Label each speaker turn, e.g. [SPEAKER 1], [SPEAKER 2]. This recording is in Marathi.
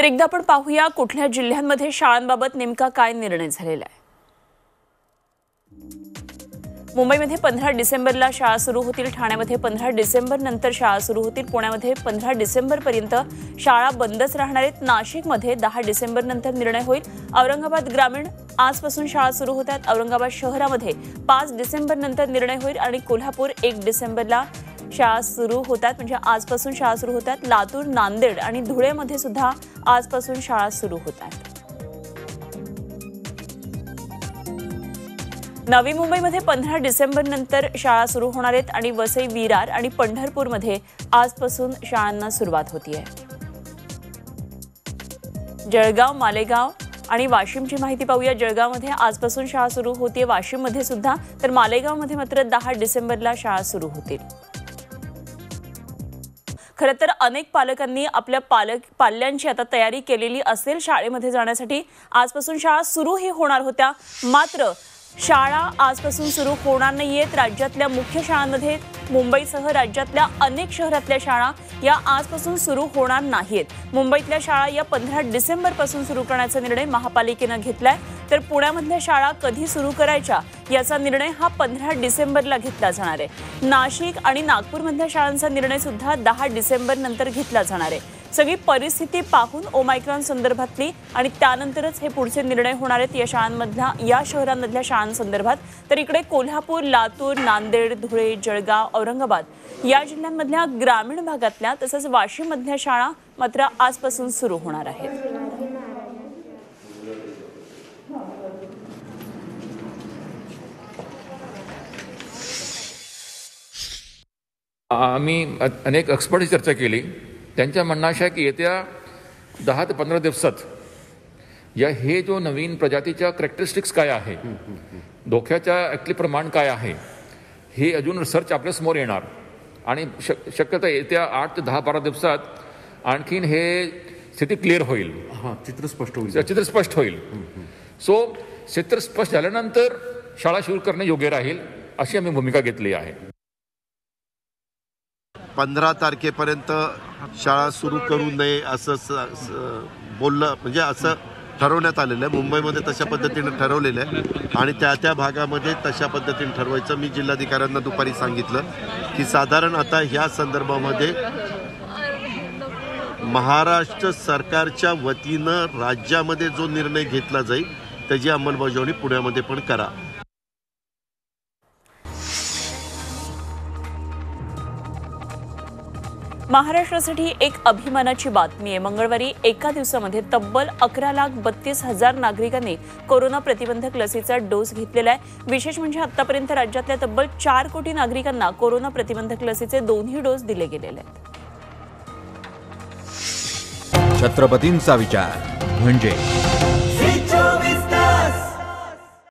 [SPEAKER 1] तर एकदा आपण पाहूया कुठल्या जिल्ह्यांमध्ये शाळांबाबत नेमका काय निर्णय झालेला आहे. मुंबईमध्ये पंधरा डिसेंबरला शाळा सुरू होतील ठाण्यामध्ये पंधरा डिसेंबर नंतर शाळा सुरू होतील पुण्यामध्ये पंधरा डिसेंबरपर्यंत शाळा बंदच राहणार आहेत. नाशिकमध्ये दहा डिसेंबर नंतर निर्णय होईल. औरंगाबाद ग्रामीण आजपासून शाळा सुरू होतात. औरंगाबाद शहरामध्ये पाच डिसेंबर नंतर निर्णय होईल आणि कोल्हापूर एक डिसेंबरला शाळा सुरू होतात. म्हणजे आजपासून शाळा सुरू होतात. लातूर नांदेड आणि धुळेमध्ये सुद्धा आजपासून शाळा सुरू होतात. नवी मुंबईमध्ये पंधरा डिसेंबर नंतर शाळा सुरू होणार आहेत आणि वसई विरार आणि पंढरपूरमध्ये आजपासून शाळांना सुरुवात होतीये. जळगाव मालेगाव आणि वाशिमची माहिती पाहूया. जळगावमध्ये आजपासून शाळा सुरू होतीये. वाशिममध्ये सुद्धा तर मालेगावमध्ये मात्र दहा डिसेंबरला शाळा सुरू होतील. खरं तर अनेक पालकांनी आपल्या पालक पाल्यांची आता तयारी केलेली असेल शाळेमध्ये जाण्यासाठी. आजपासून शाळा सुरूही होणार होत्या. मात्र शाळा आजपासून सुरू होणार नाहीयेत. राज्यातल्या मुख्य शाळांमध्ये मुंबईसह राज्यातल्या अनेक शहरातल्या शाळा या आजपासून सुरू होणार नाहीत मुंबईतल्या शाळा या पंधरा डिसेंबरपासून सुरू करण्याचा निर्णय महापालिकेनं घेतलाय. तर पुण्यामधल्या शाळा कधी सुरू करायच्या याचा निर्णय हा पंधरा डिसेंबरला घेतला जाणार आहे. नाशिक आणि नागपूरमधल्या शाळांचा निर्णय सुद्धा दहा डिसेंबर नंतर घेतला जाणार आहे. सगळी परिस्थिती पाहून ओमायक्रॉन संदर्भातली आणि त्यानंतरच हे पुढचे निर्णय होणार आहेत या शाळांमधल्या या शहरांमधल्या शाळांसंदर्भात. तर इकडे कोल्हापूर लातूर नांदेड धुळे जळगाव औरंगाबाद या जिल्ह्यांमधल्या ग्रामीण भागातल्या तसंच वाशिममधल्या शाळा मात्र आजपासून सुरू होणार आहेत.
[SPEAKER 2] आम्ही अनेक एक्सपर्टची चर्चा केली. त्यांच्या म्हणणं असं आहे की येत्या दहा ते पंधरा दिवसात या हे जो नवीन प्रजातीच्या कॅरेक्टरिस्टिक्स काय आहे धोक्याच्या ॲक्च्युली प्रमाण काय आहे हे अजून रिसर्च आपल्यासमोर येणार. आणि शक शक्यता येत्या आठ ते दहा बारा दिवसात आणखीन हे स्थिती क्लिअर होईल.
[SPEAKER 3] हा चित्र स्पष्ट होईल.
[SPEAKER 2] चित्र स्पष्ट होईल. सो चित्र स्पष्ट झाल्यानंतर शाळा सुरू करणे योग्य राहील अशी आम्ही भूमिका घेतली आहे.
[SPEAKER 4] पंधरा तारखेपर्यंत शाळा सुरू करू नये असं स- बोललं म्हणजे असं ठरवण्यात आलेलं आहे. मुंबईमध्ये तशा पद्धतीनं ठरवलेलं आहे. आणि त्या त्या भागामध्ये तशा पद्धतीने ठरवायचं. मी जिल्हाधिकाऱ्यांना दुपारी सांगितलं की साधारण आता ह्या संदर्भामध्ये महाराष्ट्र सरकारच्या वतीनं राज्यामध्ये जो निर्णय घेतला जाईल त्याची अंमलबजावणी पुण्यामध्ये पण करा.
[SPEAKER 1] महाराष्ट्रासाठी एक अभिमानाची बातमी आहे. मंगळवारी एका दिवसामध्ये तब्बल अकरा लाख बत्तीस हजार नागरिकांनी कोरोना प्रतिबंधक लसीचा डोस घेतलेला आहे. विशेष म्हणजे आतापर्यंत राज्यातल्या तब्बल चार कोटी नागरिकांना कोरोना प्रतिबंधक लसीचे दोन्ही डोस दिले गेलेले आहेत.
[SPEAKER 5] छत्रपतींचा विचार. म्हणजे